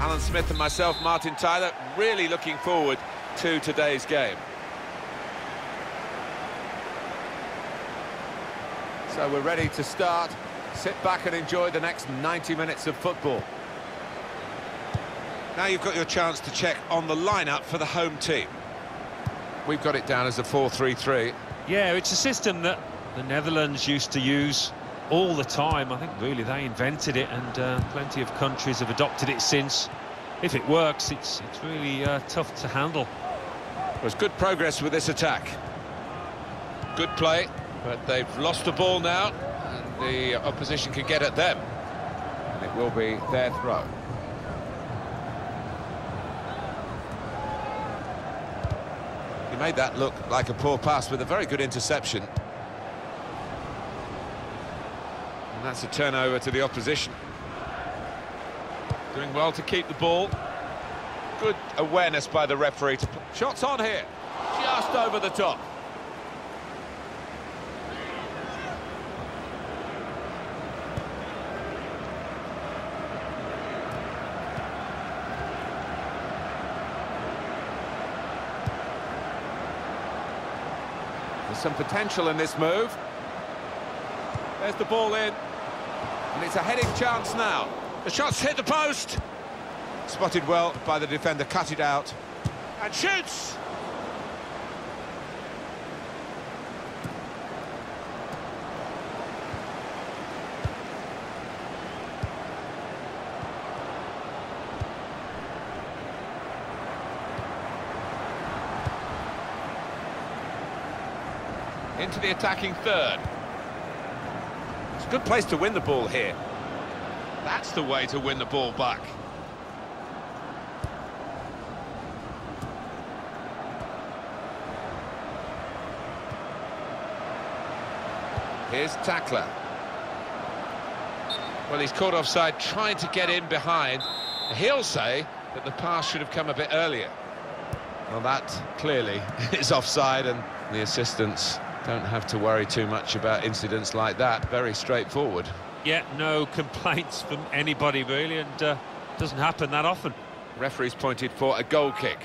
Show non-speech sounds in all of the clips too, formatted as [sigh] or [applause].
Alan Smith and myself, Martin Tyler, really looking forward to today's game. So we're ready to start. Sit back and enjoy the next 90 minutes of football. Now you've got your chance to check on the lineup for the home team. We've got it down as a 4-3-3. Yeah, it's a system that the Netherlands used to use all the time. I think really they invented it and uh, plenty of countries have adopted it since. If it works, it's, it's really uh, tough to handle. There's good progress with this attack. Good play, but they've lost the ball now, and the opposition can get at them. And it will be their throw. He made that look like a poor pass with a very good interception. And that's a turnover to the opposition. Doing well to keep the ball. Good awareness by the referee. to Shots on here. Just over the top. There's some potential in this move. There's the ball in. And it's a heading chance now. The shot's hit the post. Spotted well by the defender, cut it out. And shoots! Into the attacking third. Good place to win the ball here. That's the way to win the ball back. Here's Tackler. Well, he's caught offside, trying to get in behind. He'll say that the pass should have come a bit earlier. Well, that clearly [laughs] is offside, and the assistants don't have to worry too much about incidents like that. Very straightforward. Yeah, no [laughs] complaints from anybody really, and uh, doesn't happen that often. Referee's pointed for a goal kick.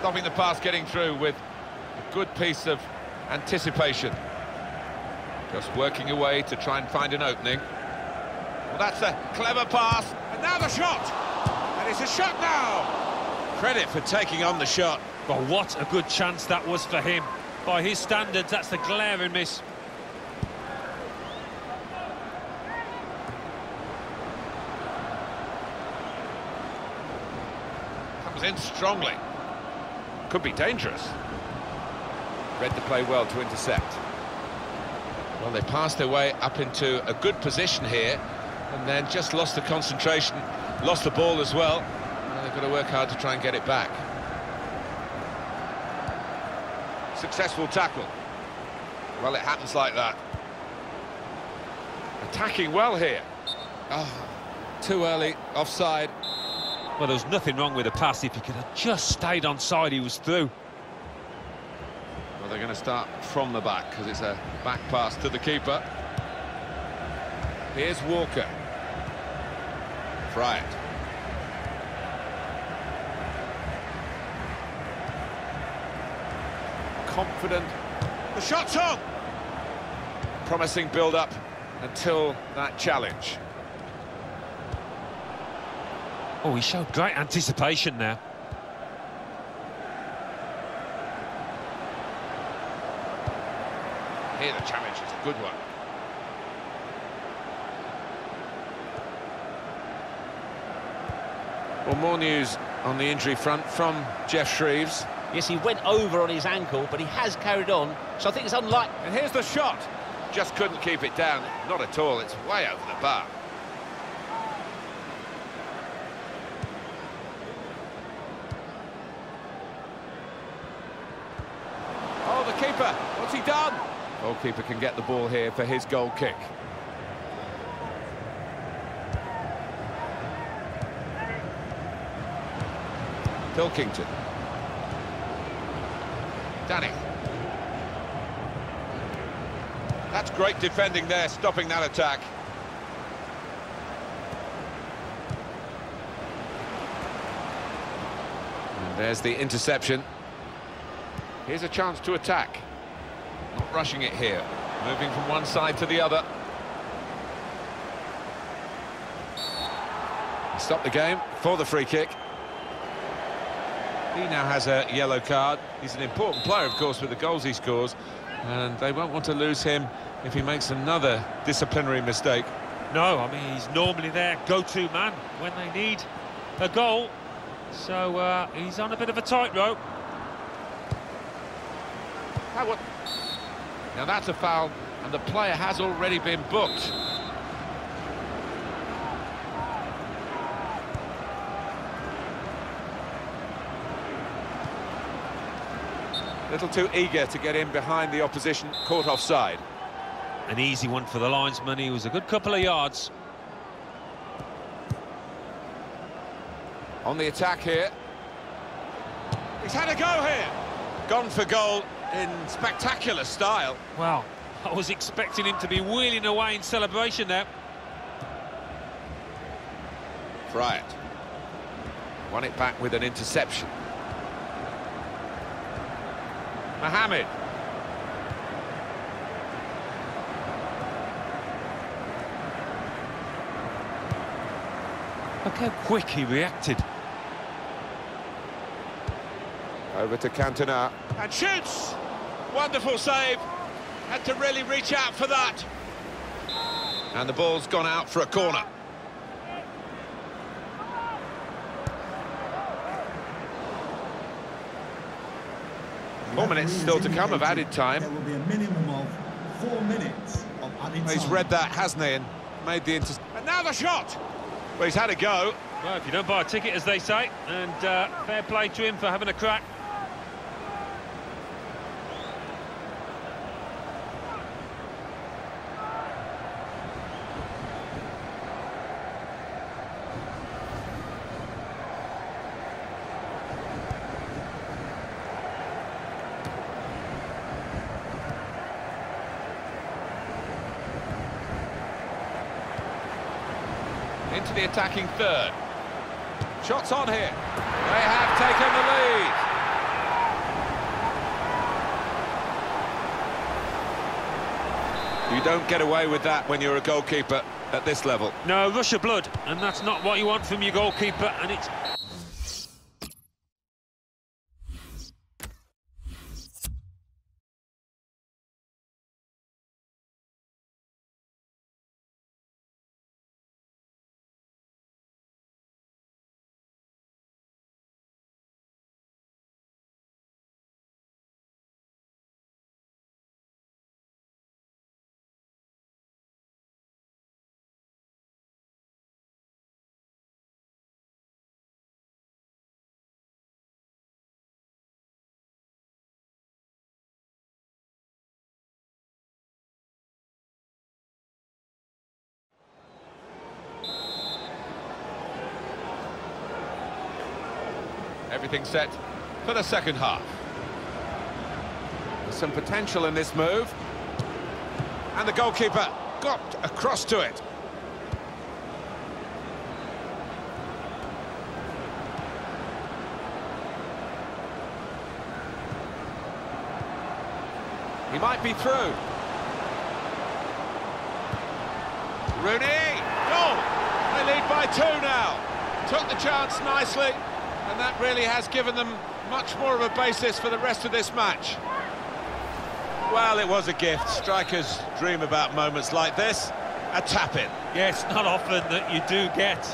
Stopping the pass getting through with a good piece of anticipation. Just working away to try and find an opening. Well, that's a clever pass, and now the shot! And it's a shot now! Credit for taking on the shot. Well, what a good chance that was for him. By his standards, that's a glaring miss. Comes in strongly. Could be dangerous. Read the play well to intercept. Well, they passed their way up into a good position here, and then just lost the concentration, lost the ball as well. And they've got to work hard to try and get it back. Successful tackle. Well, it happens like that. Attacking well here. Oh, too early, offside. Well, there was nothing wrong with the pass. If he could have just stayed on side, he was through. They're going to start from the back because it's a back pass to the keeper. Here's Walker. Fried. Confident. The shot's on! Promising build-up until that challenge. Oh, he showed great anticipation there. Here the challenge is a good one. Well, more news on the injury front from Geoff Shreeves. Yes, he went over on his ankle, but he has carried on, so I think it's unlikely. And here's the shot. Just couldn't keep it down. Not at all. It's way over the bar. Oh, the keeper. What's he done? Goalkeeper can get the ball here for his goal kick. Pilkington. Danny. That's great defending there, stopping that attack. And there's the interception. Here's a chance to attack. Rushing it here. Moving from one side to the other. Stop the game for the free kick. He now has a yellow card. He's an important player, of course, with the goals he scores. And they won't want to lose him if he makes another disciplinary mistake. No, I mean, he's normally their go-to man when they need a goal. So uh, he's on a bit of a tightrope. Now that's a foul, and the player has already been booked. Little too eager to get in behind the opposition, caught offside. An easy one for the linesman. He was a good couple of yards. On the attack here. He's had a go here. Gone for goal in spectacular style. Well, I was expecting him to be wheeling away in celebration there. Bryant. Won it back with an interception. Mohamed. Look how quick he reacted. Over to Cantona. And shoots! Wonderful save. Had to really reach out for that. And the ball's gone out for a corner. Four minutes still to come of added time. There will be a minimum of four minutes of added time. He's read that, hasn't he, and made the inter... And now the shot! Well, he's had a go. Well, if you don't buy a ticket, as they say, and uh, fair play to him for having a crack. Into the attacking third. Shots on here. They have taken the lead. You don't get away with that when you're a goalkeeper at this level. No, rush of blood, and that's not what you want from your goalkeeper, and it's Everything set for the second half. There's some potential in this move. And the goalkeeper got across to it. He might be through. Rooney! Goal! They lead by two now. Took the chance nicely, and that really has given them much more of a basis for the rest of this match. Well, it was a gift. Strikers dream about moments like this. A tap-in. yeah, it's not often that you do get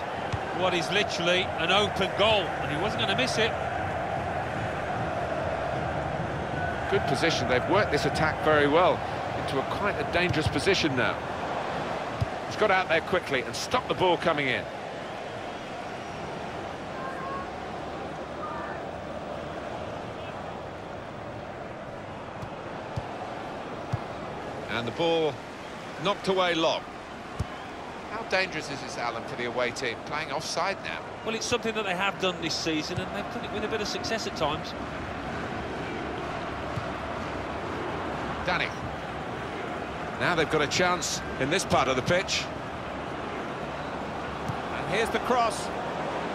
what is literally an open goal, and he wasn't going to miss it. Good position. They've worked this attack very well into a quite a dangerous position now. He's got out there quickly and stopped the ball coming in. And the ball knocked away long. How dangerous is this, Alan, for the away team? Playing offside now. Well, it's something that they have done this season, and they've done it with a bit of success at times. Danny. Now they've got a chance in this part of the pitch. And here's the cross.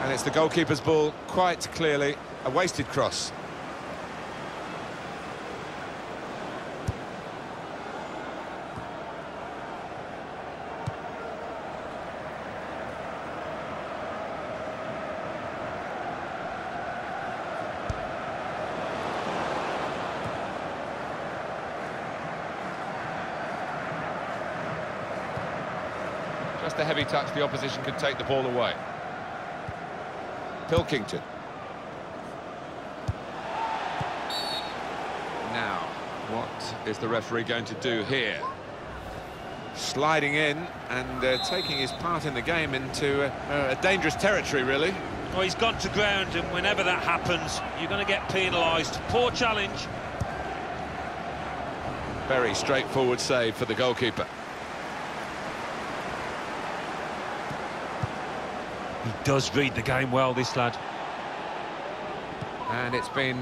And it's the goalkeeper's ball, quite clearly a wasted cross. Just a heavy touch, the opposition could take the ball away. Pilkington. Now, what is the referee going to do here? Sliding in and uh, taking his part in the game into uh, a dangerous territory, really. Well, he's gone to ground, and whenever that happens, you're going to get penalised. Poor challenge. Very straightforward save for the goalkeeper. He does read the game well, this lad. And it's been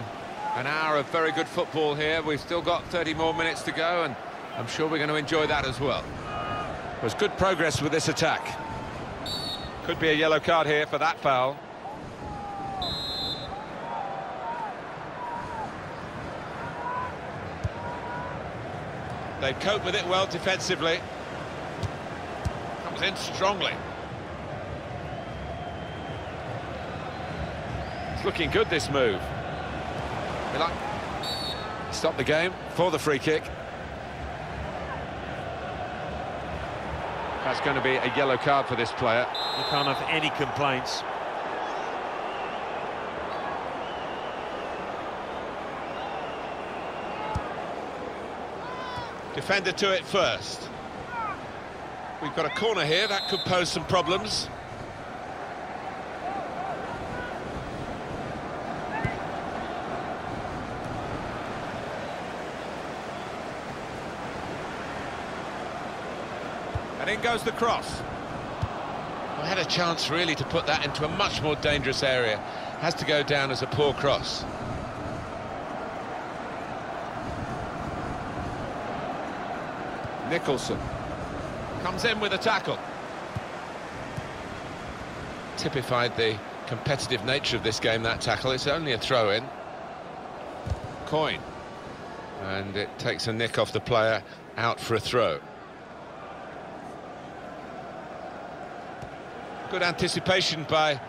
an hour of very good football here. We've still got 30 more minutes to go, and I'm sure we're going to enjoy that as well. There's good progress with this attack. Could be a yellow card here for that foul. They cope with it well defensively. Comes in strongly. It's looking good, this move. Milan. Stop the game for the free kick. That's going to be a yellow card for this player. You can't have any complaints. Defender to it first. We've got a corner here, that could pose some problems. In goes the cross. I had a chance really to put that into a much more dangerous area. Has to go down as a poor cross. Nicholson comes in with a tackle. Typified the competitive nature of this game, that tackle. It's only a throw-in. Coin. And it takes a nick off the player, out for a throw. Good anticipation by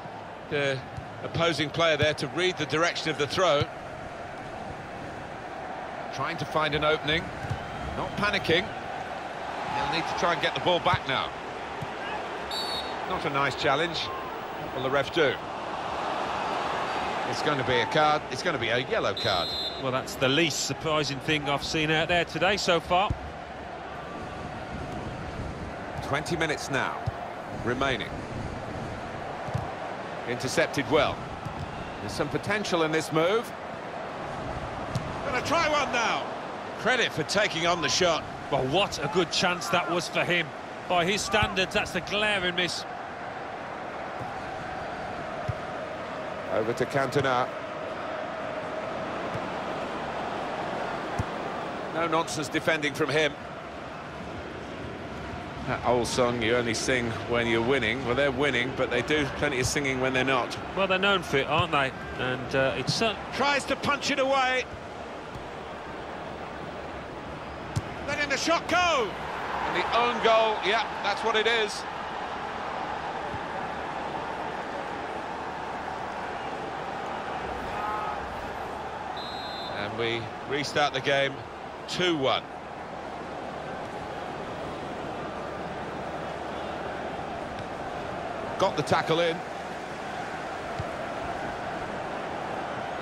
the opposing player there to read the direction of the throw. Trying to find an opening, not panicking. They'll need to try and get the ball back now. Not a nice challenge. What will the ref do? It's going to be a card. It's going to be a yellow card. Well, that's the least surprising thing I've seen out there today so far. 20 minutes now remaining. Intercepted well. There's some potential in this move. Gonna try one now. Credit for taking on the shot. Well, what a good chance that was for him. By his standards, that's a glaring miss. Over to Cantona. No nonsense defending from him. That old song you only sing when you're winning. Well, they're winning, but they do plenty of singing when they're not. Well, they're known for it, aren't they? And uh, it's certain. Tries to punch it away. Letting the shot go. And the own goal, yeah, that's what it is. And we restart the game 2-1. Got the tackle in.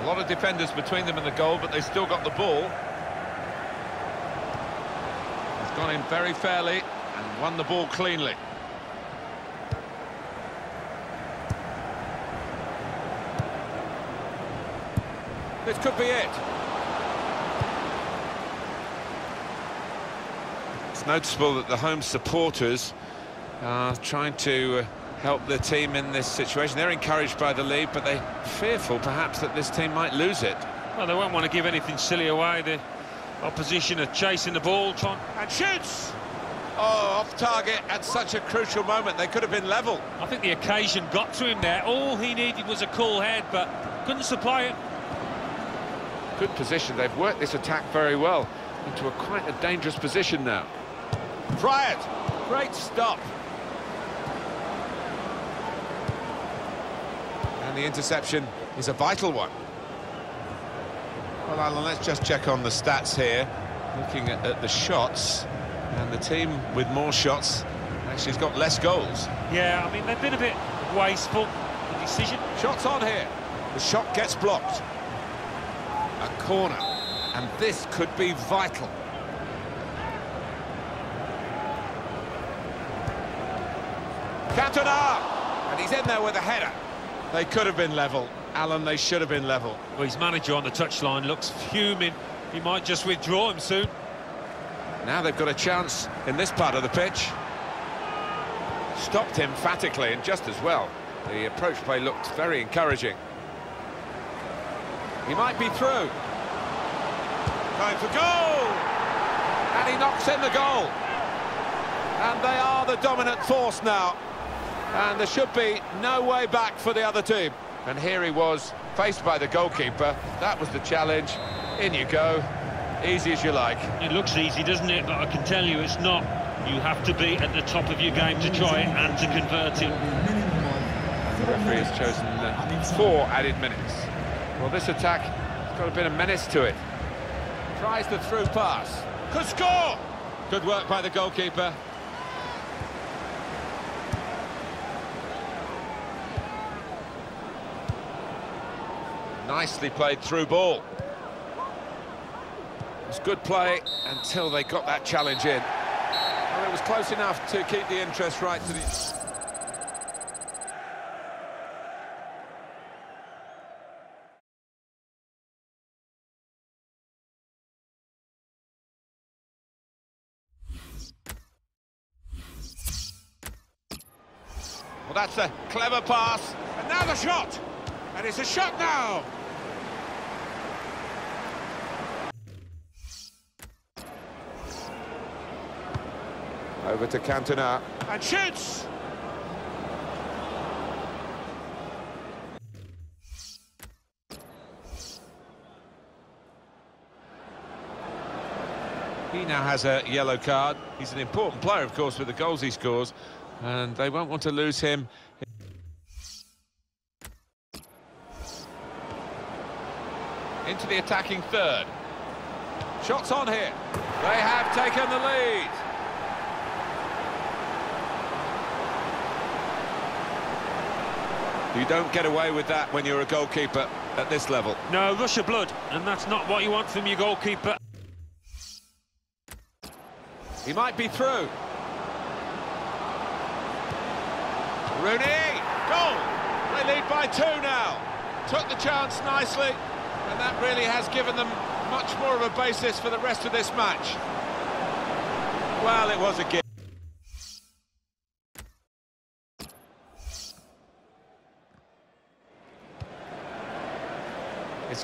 A lot of defenders between them and the goal, but they still got the ball. He's gone in very fairly and won the ball cleanly. This could be it. It's noticeable that the home supporters are trying to uh, help the team in this situation. They're encouraged by the lead, but they're fearful perhaps that this team might lose it. Well, they won't want to give anything silly away. The Opposition are chasing the ball, trying... And shoots! Oh, off target at such a crucial moment. They could have been level. I think the occasion got to him there. All he needed was a cool head, but couldn't supply it. Good position. They've worked this attack very well into a quite a dangerous position now. Try it. Great stop. And the interception is a vital one. Well, Alan, let's just check on the stats here. Looking at, at the shots, and the team with more shots actually has got less goals. Yeah, I mean, they've been a bit wasteful. The decision... Shots on here. The shot gets blocked. A corner. And this could be vital. Cantona! And he's in there with a header. They could have been level. Alan, they should have been level. Well, his manager on the touchline looks fuming. He might just withdraw him soon. Now they've got a chance in this part of the pitch. Stopped emphatically and just as well. The approach play looked very encouraging. He might be through. Going for goal! And he knocks in the goal. And they are the dominant force now. And there should be no way back for the other team. And here he was, faced by the goalkeeper. That was the challenge. In you go. Easy as you like. It looks easy, doesn't it? But I can tell you it's not. You have to be at the top of your game to try it and to convert it. The referee has chosen uh, four added minutes. Well, this attack has got a bit of menace to it. Tries the through pass. Could score! Good work by the goalkeeper. Nicely played through ball. It was good play until they got that challenge in. It was close enough to keep the interest right to the... Well, that's a clever pass. And now the shot. And it's a shot now. Over to Cantona. And shoots! He now has a yellow card. He's an important player, of course, with the goals he scores, and they won't want to lose him. Into the attacking third. Shots on here. They have taken the lead. You don't get away with that when you're a goalkeeper at this level. No, rush of blood, and that's not what you want from your goalkeeper. He might be through. Rooney, goal! They lead by two now. Took the chance nicely, and that really has given them much more of a basis for the rest of this match. Well, it was a gift.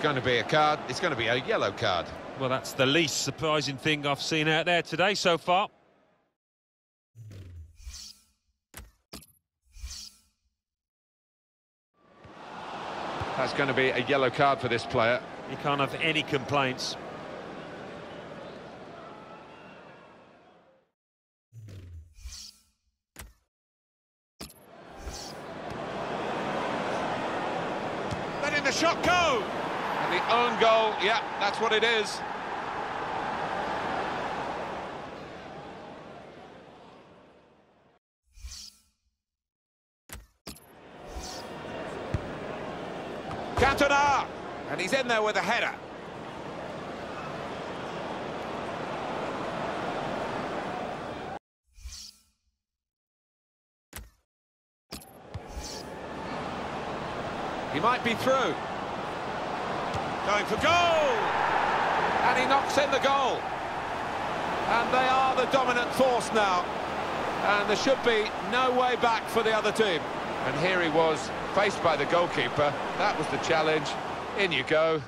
It's going to be a card. It's going to be a yellow card. Well, that's the least surprising thing I've seen out there today so far. That's going to be a yellow card for this player. You can't have any complaints. Letting the shot go! Own goal, yeah, that's what it is. Cantona! And he's in there with a header. He might be through. Going for goal! And he knocks in the goal. And they are the dominant force now. And there should be no way back for the other team. And here he was, faced by the goalkeeper. That was the challenge. In you go.